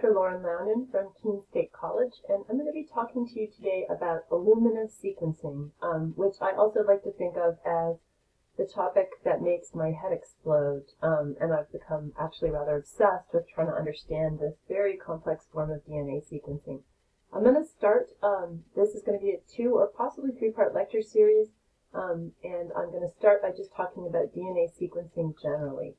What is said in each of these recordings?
Dr. Loren Launen from Keene State College, and I'm going to be talking to you today about Illumina sequencing, um, which I also like to think of as the topic that makes my head explode, um, and I've become actually rather obsessed with trying to understand this very complex form of DNA sequencing. I'm going to start, um, this is going to be a two or possibly three-part lecture series, um, and I'm going to start by just talking about DNA sequencing generally.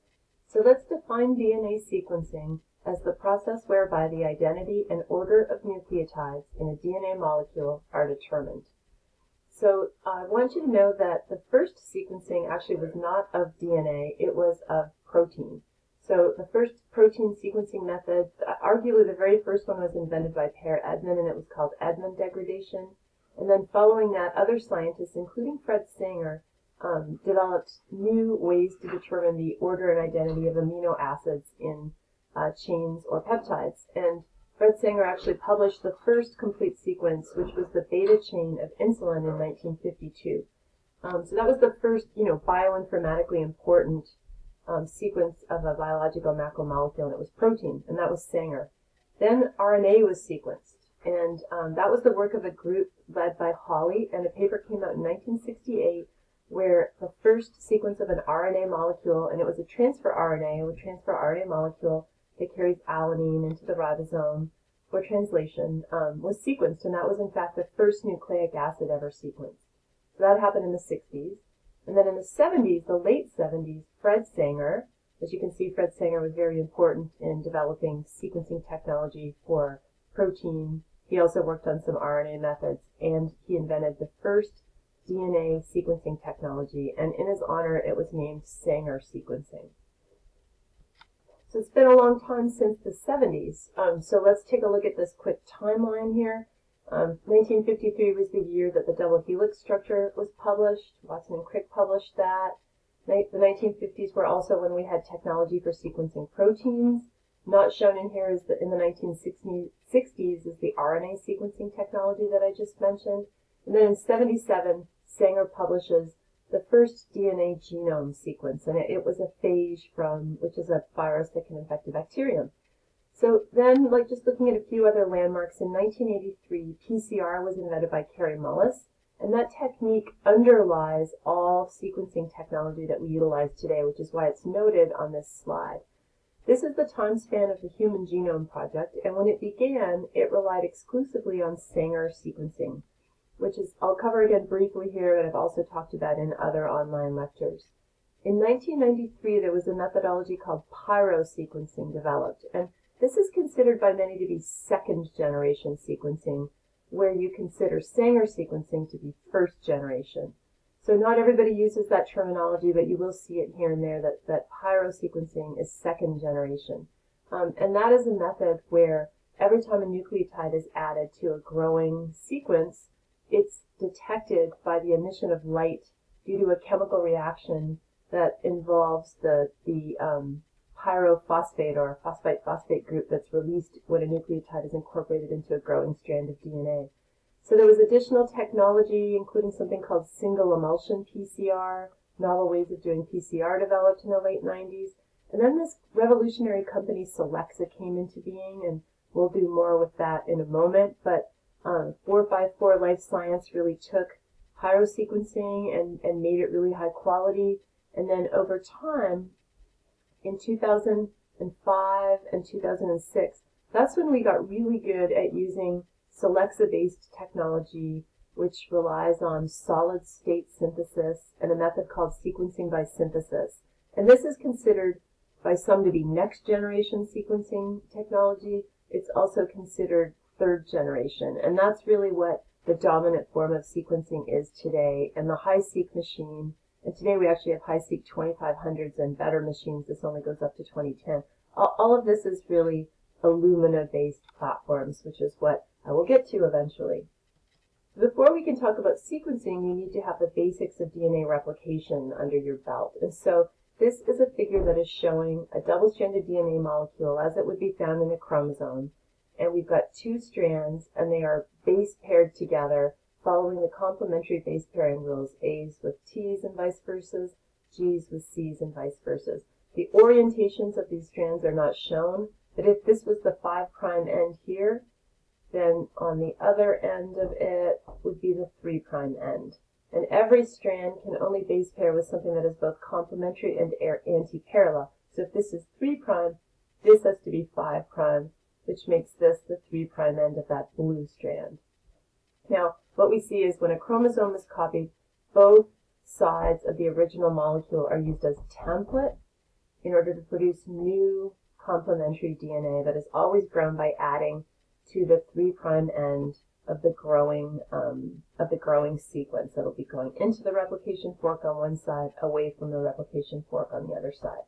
So let's define DNA sequencing as the process whereby the identity and order of nucleotides in a DNA molecule are determined. So I want you to know that the first sequencing actually was not of DNA, it was of protein. So the first protein sequencing method, arguably the very first one was invented by Per Edman and it was called Edman degradation. And then following that, other scientists, including Fred Sanger, um, developed new ways to determine the order and identity of amino acids in uh, chains or peptides. And Fred Sanger actually published the first complete sequence, which was the beta chain of insulin in 1952. Um, so that was the first, you know, bioinformatically important um, sequence of a biological macromolecule, and it was protein, and that was Sanger. Then RNA was sequenced, and um, that was the work of a group led by Holley, and a paper came out in 1968 where the first sequence of an RNA molecule, and it was a transfer RNA, a transfer RNA molecule that carries alanine into the ribosome for translation, um, was sequenced, and that was in fact the first nucleic acid ever sequenced. So that happened in the 60s. And then in the 70s, the late 70s, Fred Sanger, as you can see, Fred Sanger was very important in developing sequencing technology for protein. He also worked on some RNA methods, and he invented the first DNA sequencing technology, and in his honor, it was named Sanger sequencing. So it's been a long time since the 70s. Um, so let's take a look at this quick timeline here. Um, 1953 was the year that the double helix structure was published. Watson and Crick published that. The 1950s were also when we had technology for sequencing proteins. Not shown in here is that in the 1960s is the RNA sequencing technology that I just mentioned. And then in 77, Sanger publishes the first DNA genome sequence, and it, it was a phage from, which is a virus that can infect a bacterium. So then, like just looking at a few other landmarks, in 1983, PCR was invented by Kary Mullis, and that technique underlies all sequencing technology that we utilize today, which is why it's noted on this slide. This is the time span of the Human Genome Project, and when it began, it relied exclusively on Sanger sequencing which is I'll cover again briefly here, but I've also talked about in other online lectures. In 1993, there was a methodology called pyrosequencing developed, and this is considered by many to be second generation sequencing, where you consider Sanger sequencing to be first generation. So not everybody uses that terminology, but you will see it here and there that, that pyrosequencing is second generation. Um, and that is a method where every time a nucleotide is added to a growing sequence, it's detected by the emission of light due to a chemical reaction that involves the, the um, pyrophosphate or phosphite phosphate group that's released when a nucleotide is incorporated into a growing strand of DNA. So there was additional technology, including something called single emulsion PCR, novel ways of doing PCR developed in the late 90s. And then this revolutionary company, Solexa, came into being, and we'll do more with that in a moment. But um, 454 Life Science really took pyrosequencing and, and made it really high quality. And then over time, in 2005 and 2006, that's when we got really good at using Solexa-based technology, which relies on solid state synthesis and a method called sequencing by synthesis. And this is considered by some to be next generation sequencing technology. It's also considered third generation. And that's really what the dominant form of sequencing is today. And the HiSeq machine, and today we actually have HiSeq 2500s and better machines. This only goes up to 2010. All, of this is really Illumina-based platforms, which is what I will get to eventually. Before we can talk about sequencing, you need to have the basics of DNA replication under your belt. And so this is a figure that is showing a double-stranded DNA molecule as it would be found in a chromosome and we've got two strands and they are base paired together following the complementary base pairing rules, A's with T's and vice versa, G's with C's and vice versa. The orientations of these strands are not shown, but if this was the 5 prime end here, then on the other end of it would be the 3 prime end. And every strand can only base pair with something that is both complementary and anti-parallel. So if this is 3 prime, this has to be 5 prime, which makes this the 3 prime end of that blue strand. Now, what we see is when a chromosome is copied, both sides of the original molecule are used as template in order to produce new complementary DNA that is always grown by adding to the 3 prime end of the growing um, of the growing sequence that'll be going into the replication fork on one side, away from the replication fork on the other side.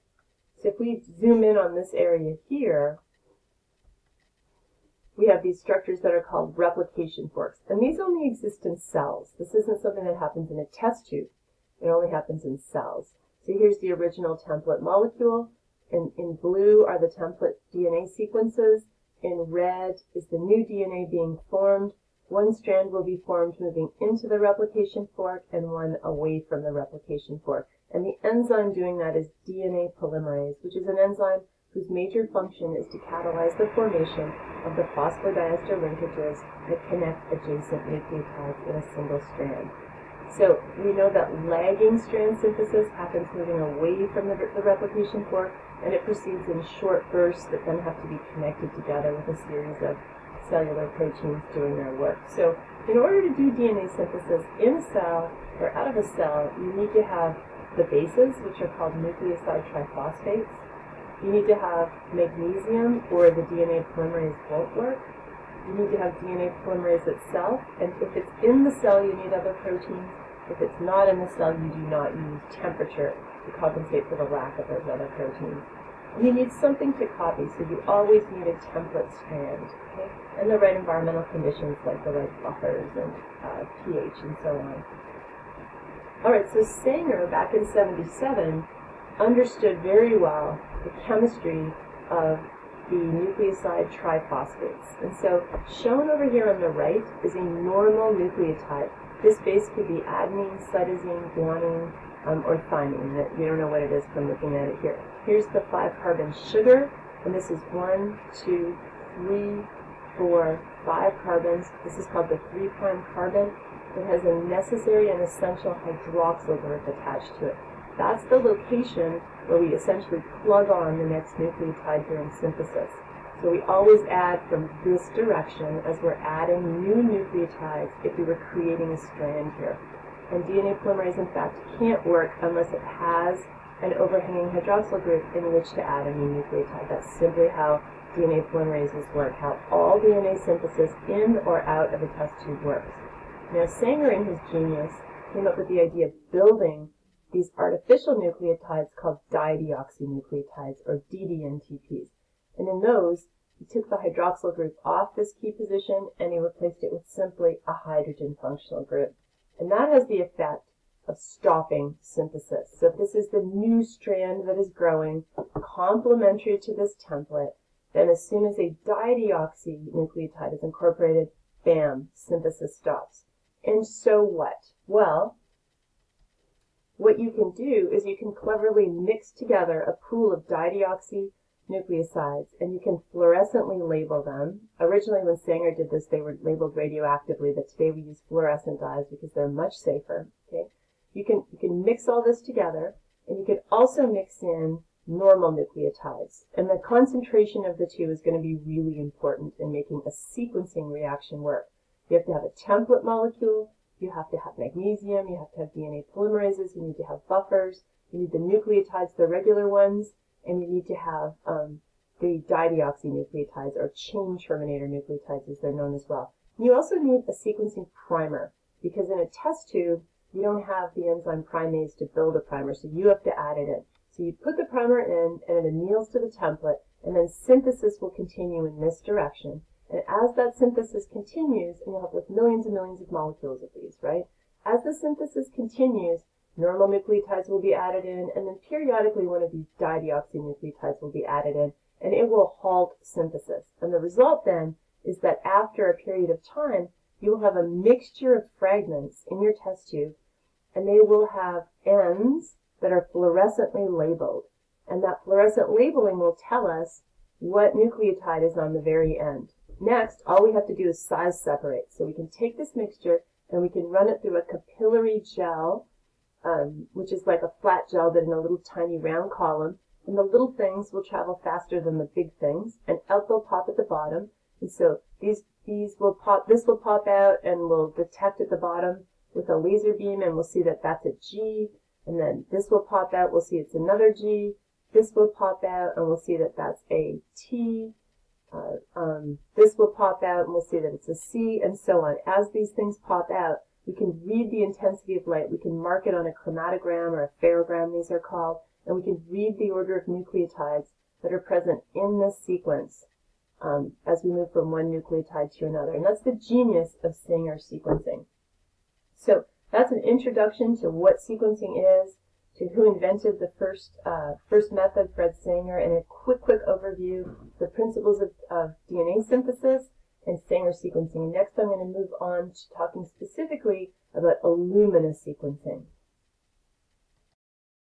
So if we zoom in on this area here, we have these structures that are called replication forks. And these only exist in cells. This isn't something that happens in a test tube. It only happens in cells. So here's the original template molecule. In, in blue are the template DNA sequences. In red is the new DNA being formed. One strand will be formed moving into the replication fork and one away from the replication fork. And the enzyme doing that is DNA polymerase, which is an enzyme whose major function is to catalyze the formation of the phosphodiester linkages that connect adjacent nucleotides in a single strand. So we know that lagging strand synthesis happens moving away from the, the replication fork, and it proceeds in short bursts that then have to be connected together with a series of cellular proteins doing their work. So in order to do DNA synthesis in a cell or out of a cell, you need to have the bases, which are called nucleoside triphosphates. You need to have magnesium, or the DNA polymerase won't work. You need to have DNA polymerase itself, and if it's in the cell, you need other proteins. If it's not in the cell, you do not use temperature to compensate for the lack of those other proteins. And You need something to copy, so you always need a template strand, okay? And the right environmental conditions like the right buffers and uh, pH and so on. Alright, so Sanger back in 77 understood very well the chemistry of the nucleoside triphosphates. And so shown over here on the right is a normal nucleotide. This base could be adenine, cytosine, guanine, um, or thymine. We don't know what it is from looking at it here. Here's the five carbon sugar, and this is one, two, three, four, five carbons. This is called the three prime carbon. It has a necessary and essential hydroxyl group attached to it. That's the location where we essentially plug on the next nucleotide during synthesis. So we always add from this direction as we're adding new nucleotides if we were creating a strand here. And DNA polymerase, in fact, can't work unless it has an overhanging hydroxyl group in which to add a new nucleotide. That's simply how DNA polymerases work, how all DNA synthesis in or out of a test tube works. Now, Sanger in his genius came up with the idea of building these artificial nucleotides called dideoxynucleotides, or DDNTPs. And in those, he took the hydroxyl group off this key position and he replaced it with simply a hydrogen functional group. And that has the effect of stopping synthesis. So this is the new strand that is growing, complementary to this template, then as soon as a dideoxynucleotide is incorporated, bam, synthesis stops. And so what? Well, what you can do is you can cleverly mix together a pool of dideoxynucleosides and you can fluorescently label them. Originally when Sanger did this they were labeled radioactively, but today we use fluorescent dyes because they're much safer. Okay, You can, you can mix all this together and you can also mix in normal nucleotides. And the concentration of the two is going to be really important in making a sequencing reaction work. You have to have a template molecule you have to have magnesium, you have to have DNA polymerases, you need to have buffers, you need the nucleotides, the regular ones, and you need to have um, the dideoxynucleotides or chain terminator nucleotides as they're known as well. You also need a sequencing primer because in a test tube, you don't have the enzyme primase to build a primer, so you have to add it in. So you put the primer in and it anneals to the template, and then synthesis will continue in this direction. And as that synthesis continues, and you'll have like millions and millions of molecules of these, right? As the synthesis continues, normal nucleotides will be added in, and then periodically one of these dideoxynucleotides will be added in, and it will halt synthesis. And the result then is that after a period of time, you will have a mixture of fragments in your test tube, and they will have ends that are fluorescently labeled. And that fluorescent labeling will tell us what nucleotide is on the very end. Next, all we have to do is size separate. So we can take this mixture and we can run it through a capillary gel, um, which is like a flat gel but in a little tiny round column. And the little things will travel faster than the big things, and out they'll pop at the bottom. And so these these will pop. This will pop out and will detect at the bottom with a laser beam, and we'll see that that's a G. And then this will pop out. We'll see it's another G. This will pop out, and we'll see that that's a T. Uh, um, this will pop out, and we'll see that it's a C, and so on. As these things pop out, we can read the intensity of light. We can mark it on a chromatogram or a ferrogram, these are called, and we can read the order of nucleotides that are present in this sequence um, as we move from one nucleotide to another. And that's the genius of Sanger sequencing. So that's an introduction to what sequencing is, to who invented the first uh, first method, Fred Sanger, and a quick, quick overview, the principles of, of DNA synthesis and Sanger sequencing. And next I'm going to move on to talking specifically about Illumina sequencing.